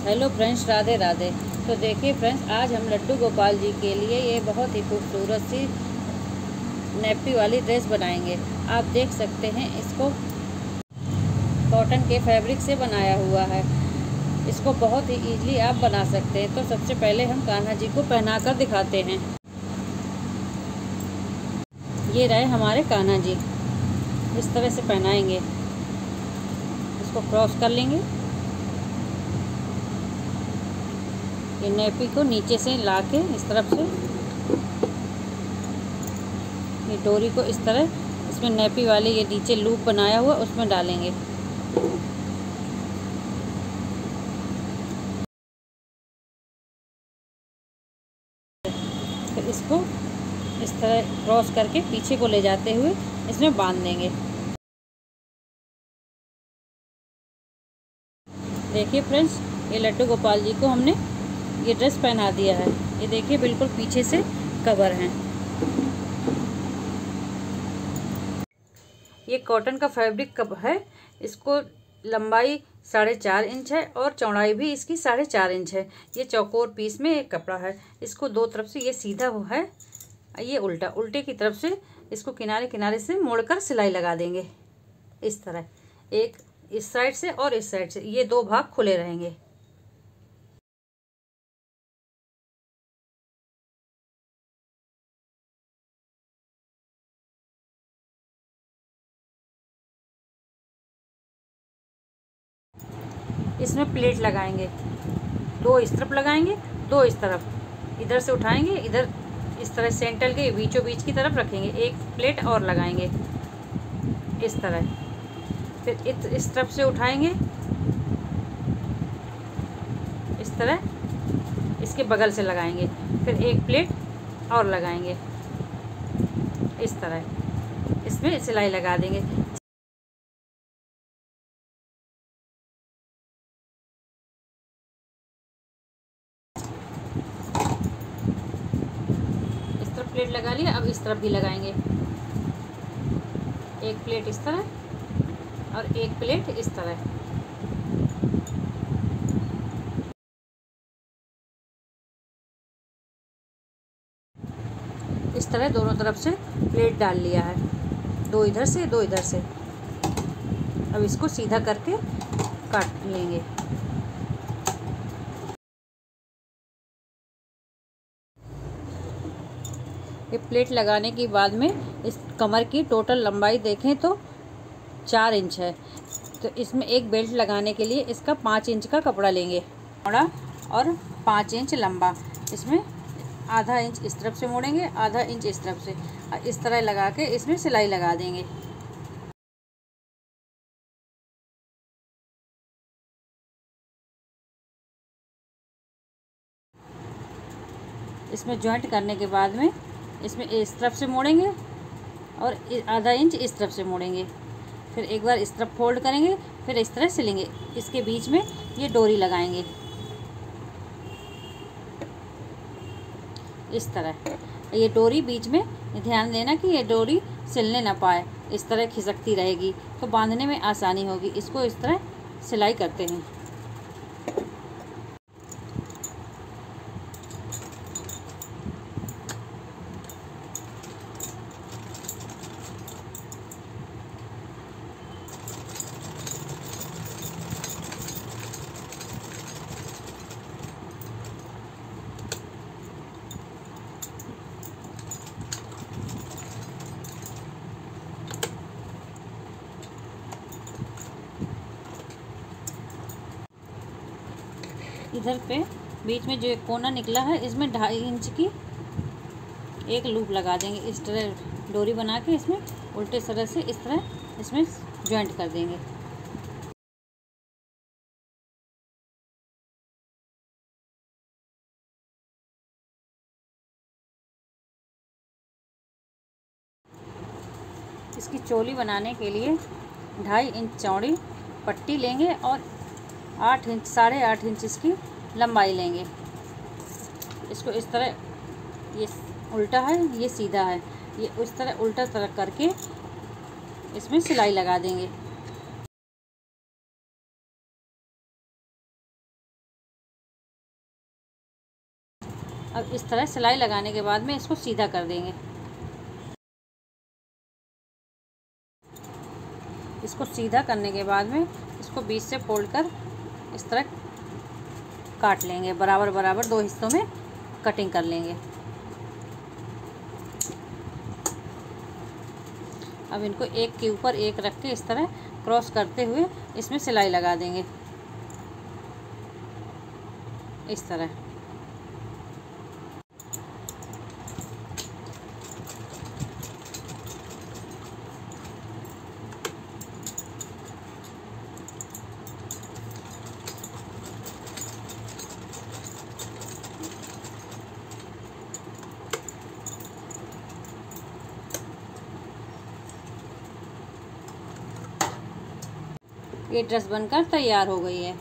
Hello friends, Radhe Radhe. तो देखिए friends, आज हम लड्डू गोपाल जी के लिए ये बहुत ही खूबसूरत सी नेपी वाली ड्रेस बनाएँगे। आप देख सकते हैं, इसको कॉटन के फैब्रिक से बनाया हुआ है। इसको बहुत ही ईजिली आप बना सकते हैं। तो सबसे पहले हम कान्हा जी को पहना कर दिखाते हैं। ये रहे हमारे कान्हा जी। इस तरह से पहनाएँगे। इसको क्रॉस कर लेंगे। ये नेपी को नीचे से ला के इस तरफ़ से। ये डोरी को इस तरह, इसमें नेपी वाले ये नीचे लूप बनाया हुआ, उसमें डालेंगे। फिर इसको इस तरह क्रॉस करके पीछे को ले जाते हुए इसमें बाँध देंगे। देखिए फ्रेंड्स, ये लड्डू गोपाल जी को हमने ये ड्रेस पहना दिया है। ये देखिए, बिल्कुल पीछे से कवर हैं। ये कॉटन का फैब्रिक कब है? इसको लंबाई साढ़े चार इंच है और चौड़ाई भी इसकी साढ़े चार इंच है। ये चौकोर पीस में एक कपड़ा है। इसको दो तरफ़ से, ये सीधा वो है। ये उल्टा, उल्टे की तरफ़ से इसको किनारे किनारे से मोड़कर सिलाई लगा देंगे। इस तरह। एक इस साइड से और इस साइड से। ये दो भाग खुले रहेंगे। इसमें प्लेट लगाएँगे। दो इस तरफ़ लगाएँगे, दो इस तरफ़। इधर से उठाएँगे, इधर इस तरह सेंटर के बीचों बीच की तरफ़ रखेंगे। एक प्लेट और लगाएँगे इस तरह। फिर इस तरफ़ से उठाएँगे। इस तरह इसके बगल से लगाएँगे। फिर एक प्लेट और लगाएँगे। इस तरह। इसमें सिलाई लगा देंगे। प्लेट लगा लिया, अब इस तरफ़ भी लगाएँगे। एक प्लेट इस तरह और एक प्लेट इस तरह। इस तरह दोनों तरफ़ से प्लेट डाल लिया है। दो इधर से, दो इधर से। अब इसको सीधा करके काट लेंगे। ये प्लेट लगाने के बाद में इस कमर की टोटल लंबाई देखें तो चार इंच है। तो इसमें एक बेल्ट लगाने के लिए इसका पाँच इंच का कपड़ा लेंगे। चौड़ा और पाँच इंच लंबा। इसमें आधा इंच इस तरफ़ से मोड़ेंगे, आधा इंच इस तरफ़ से। और इस तरह लगा के इसमें सिलाई लगा देंगे। इसमें जॉइंट करने के बाद में इसमें इस तरफ़ से मोड़ेंगे और आधा इंच इस तरफ़ से मोड़ेंगे। फिर एक बार इस तरफ़ फोल्ड करेंगे, फिर इस तरह सिलेंगे इसके बीच में ये डोरी लगाएँगे। इस तरह। ये डोरी बीच में, ध्यान देना कि ये डोरी सिलने ना पाए। इस तरह खिसकती रहेगी तो बांधने में आसानी होगी। इसको इस तरह सिलाई करते हैं। इधर पे, बीच में जो एक कोना निकला है, इसमें ढाई इंच की एक लूप लगा देंगे। इस तरह डोरी बना के इसमें उल्टे तरह से इस तरह इसमें ज्वाइंट कर देंगे। इसकी चोली बनाने के लिए ढाई इंच चौड़ी पट्टी लेंगे और आठ इंच, साढ़े आठ इंच इसकी लंबाई लेंगे। इसको इस तरह, ये उल्टा है, ये सीधा है। ये उस तरह, उल्टा तरह करके इसमें सिलाई लगा देंगे। अब इस तरह सिलाई लगाने के बाद में इसको सीधा कर देंगे। इसको सीधा करने के बाद में इसको बीच से फोल्ड कर इस तरह काट लेंगे, बराबर बराबर दो हिस्सों में कटिंग कर लेंगे। अब इनको एक के ऊपर एक रख के इस तरह क्रॉस करते हुए इसमें सिलाई लगा देंगे। इस तरह। ये ड्रेस बनकर तैयार हो गई है।